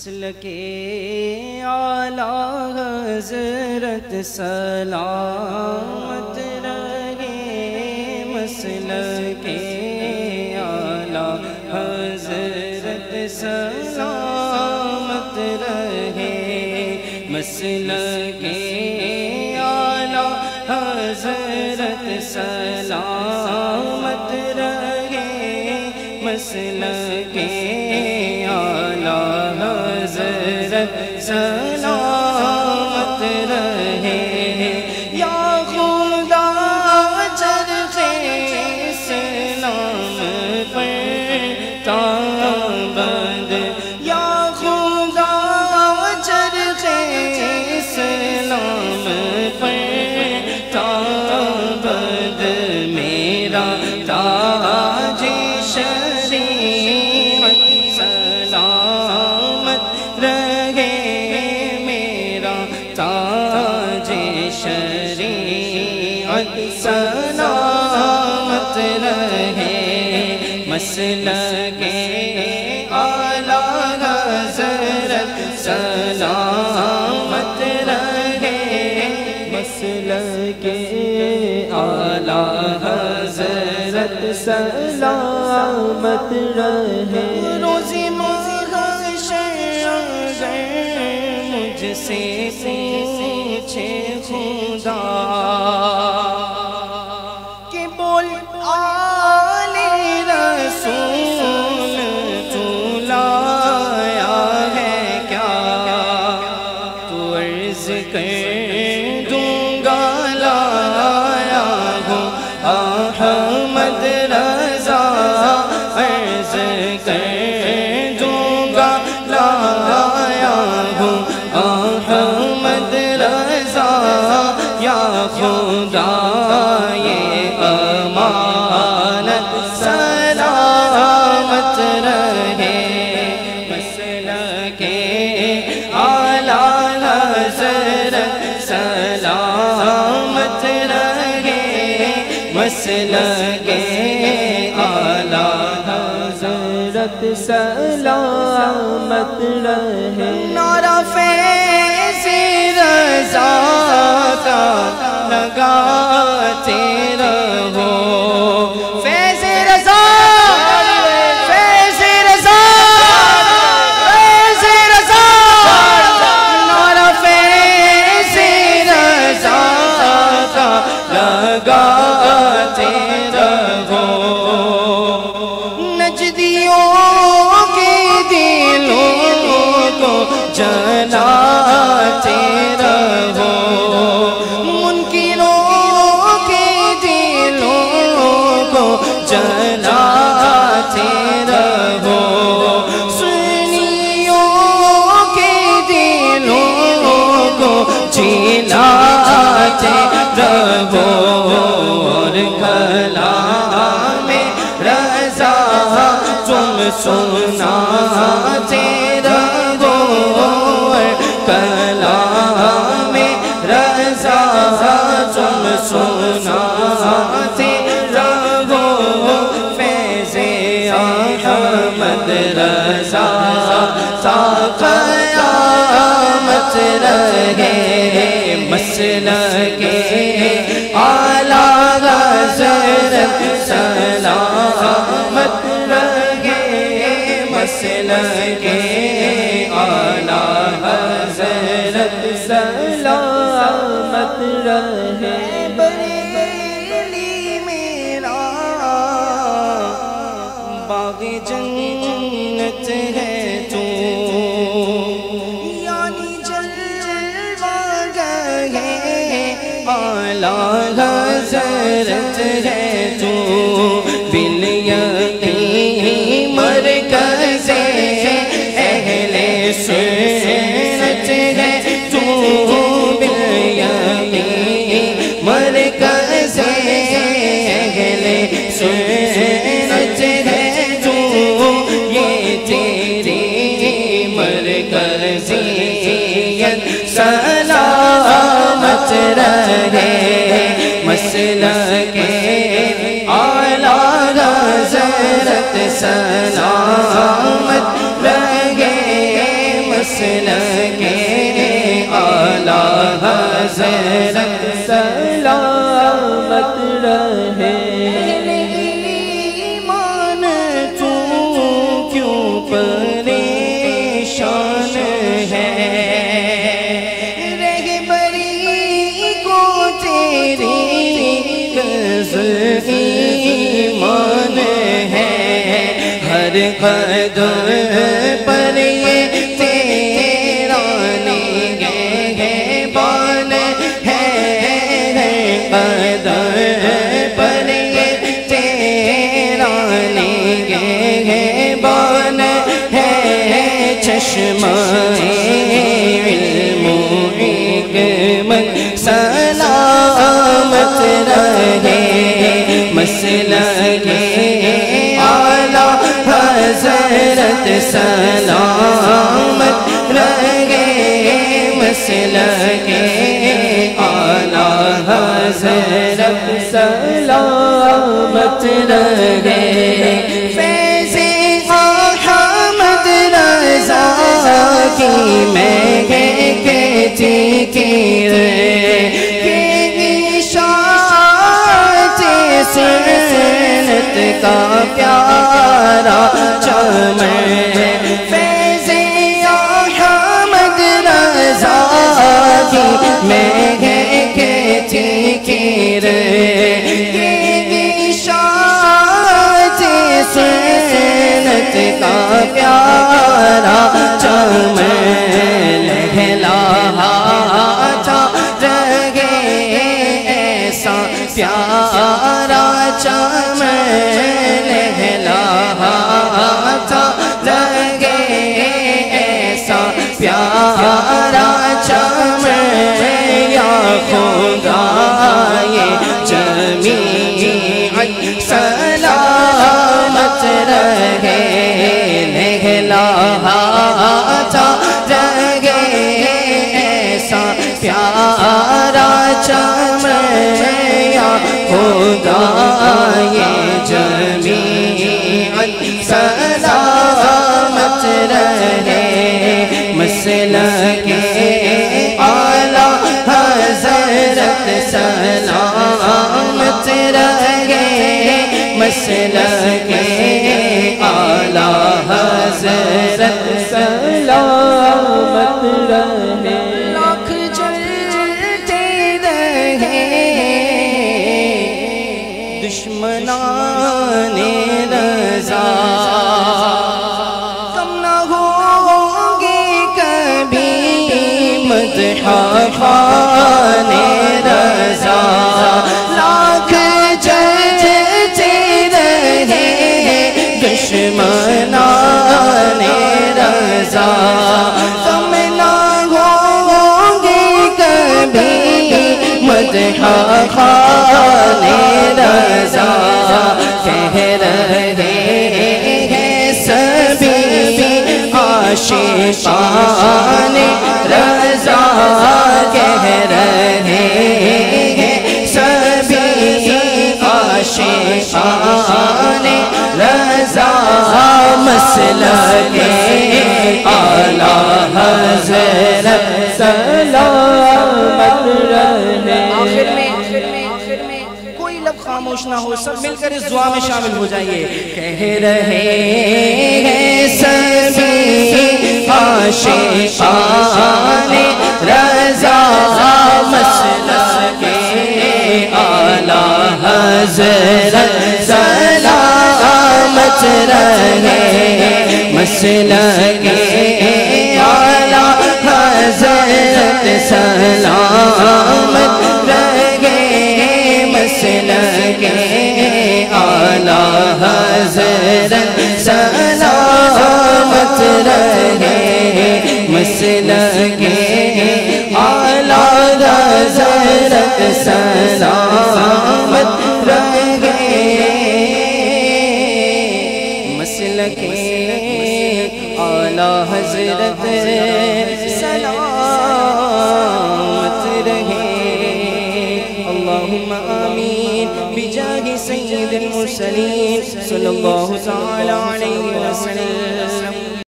مسل کے آلہ حضرت سلامت رہے مسل کے آلہ حضرت سلامت رہے مسل کے آلہ حضرت مسل کے آلہ حضرت سلامت رہے مسل کے آلہ حضرت سلامت رہے روزی محشر اگر مجھ سے پوچھے ہوں حضرت سلامت رہے۔ نعرہ فیض رضا کا لگاتے رہو رہو اور کلام رضا تم سنا سناتے رہو کلام رضا تم سنا مسل کے آلہ حضرت سلامت رہے۔ بریلی میرا باغ جنت ہے تو۔ یعنی جلوہ گئے آلہ حضرت ہے۔ مسل کے آلہ حضرت سلامت رہے مسلک آلہ حضرت سلامت رہے۔ ایمان تو کیوں پریشان ہے؟ کو تیری ایمان ہے۔ ہر قدم پر یہ تیرا نگہبان ہے ہر قدم پر یہ تیرا نگہبان ہے۔ چشمہ سلامت رہے۔ مسلک آلہ حضرت سلامت رہے۔ مسلک آلہ حضرت سلامت رہے۔ کا پیارا چمن فیض احمد رضا کی میں کہتی کیر کہ اشاعت سنت کا پیارا چمن پیارا چمن لہلاتا رگے ایسا پیارا چم یا خدا مسلک آلہ حضرت سلامت رہے لاکھ جلتے رہے دشمنان رضا۔ کم نہ ہوں گے کبھی مدح مدح خان رضا کہہ رہے ہیں سبھی عاشقان رضا کہہ رہے ہیں سبھی عاشقان رضا مسلک آلہ خاموش نہ ہو، سب مل کر اس دعا میں شامل ہو جائیے۔ کہہ رہے ہیں سبھی عاشقان، رضا مسلک آلہ حضرت سلامت رہے مسلک آلہ حضرت سلامت رہے مسلک آلہ حضرت سلامت رہے مسلک آلہ حضرت سلامت رہے مسلک آلہ حضرت المرسلين صلى الله تعالى عليه وسلم.